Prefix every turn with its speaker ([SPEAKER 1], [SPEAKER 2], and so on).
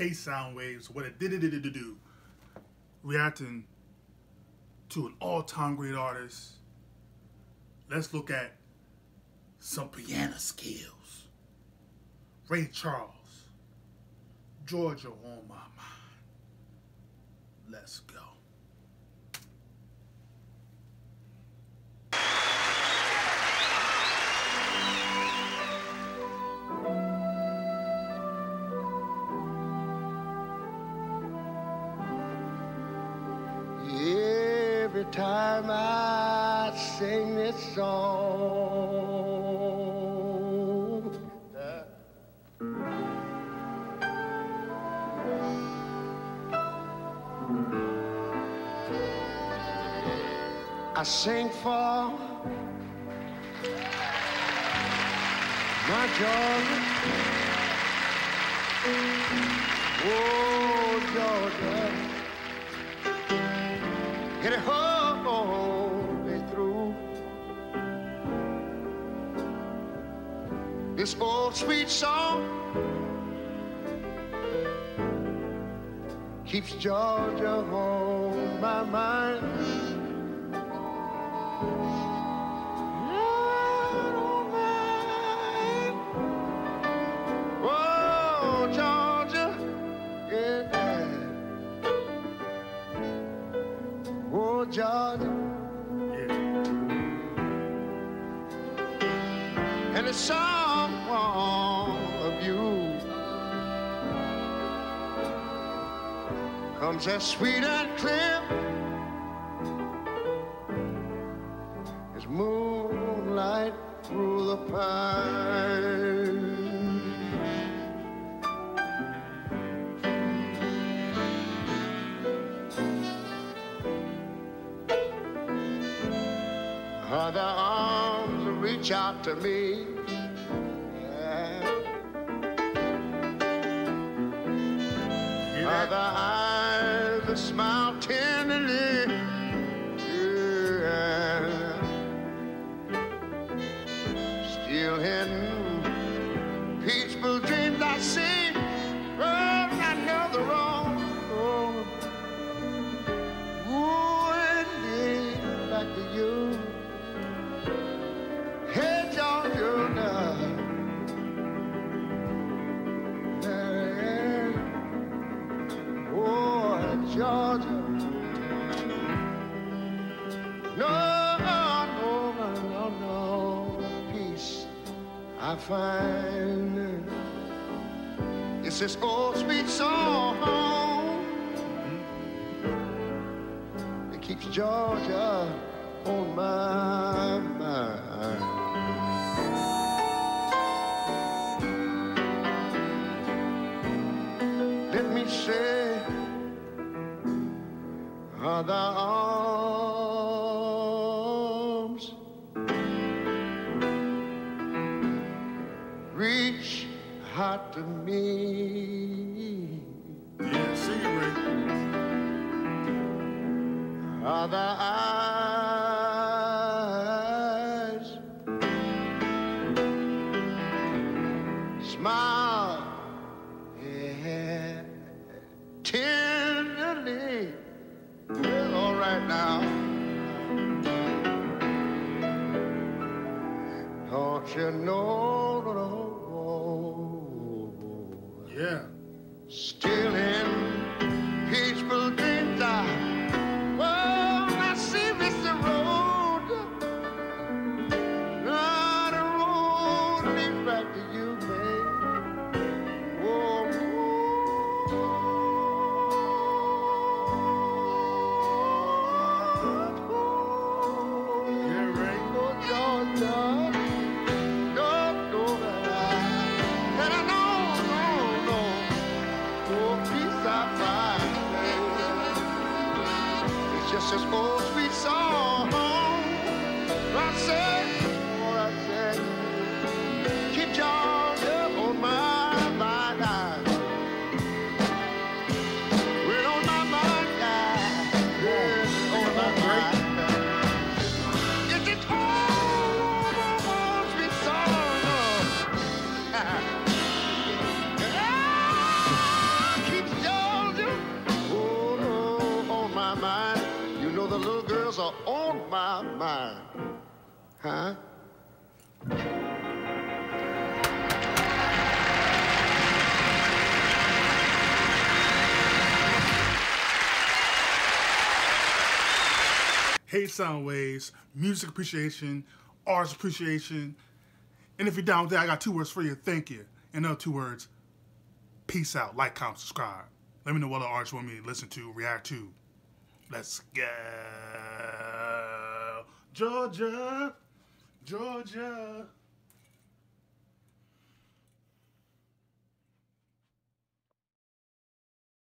[SPEAKER 1] K sound waves, what it did it did do, reacting to an all-time great artist. Let's look at some piano skills. Ray Charles, Georgia on my mind. Let's go.
[SPEAKER 2] Time I sing this song, I sing for my Georgia. Oh, Georgia. It way through. This old sweet song keeps Georgia on my mind. And a song of you comes as sweet and clear as moonlight through the pine. Other arms reach out to me. Yeah.
[SPEAKER 1] That?
[SPEAKER 2] Eyes that smile tenderly. Georgia. No, no, no, no, peace I find. It's this old sweet song that keeps Georgia on my mind. Let me say, other arms reach out to me.
[SPEAKER 1] Yeah, sing it right.
[SPEAKER 2] Other eyes you know?
[SPEAKER 1] Yeah.
[SPEAKER 2] Still in It's just this old sweet song. I said, are on my mind. Huh?
[SPEAKER 1] Haze Soundwaves, music appreciation, arts appreciation. And if you're down with that, I got two words for you. Thank you. And another two words. Peace out. Like, comment, subscribe. Let me know what other artists you want me to listen to, react to. Let's go. Georgia. Georgia.